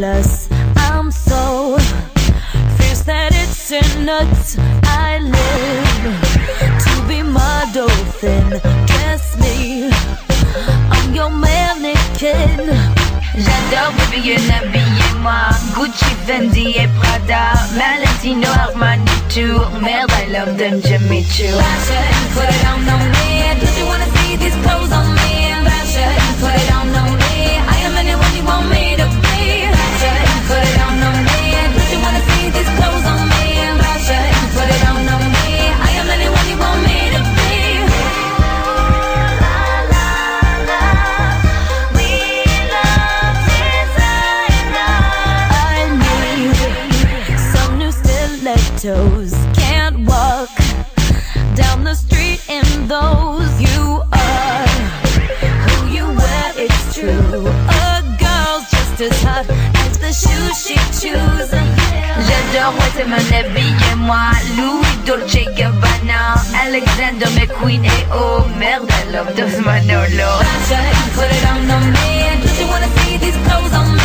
jealous. I'm so fierce that it's in nuts. I live to be my dolphin. Dress me, I'm your mannequin. J'adore baby habillez-moi Gucci, Fendi et Prada Valentino, Armani, Tour Merde, I love them Jimmy Choo Fashion, put it on, on stilettos. Can't walk down the street in those. You are who you wear, it's true. A girl's just as hot as the shoes she chooses. J'adore, ouais c'est mon habillez-moi Louis Dolce Gabbana Alexander McQueen et oh merde I love those Manolo put it on on me. Don't wanna see these clothes on me?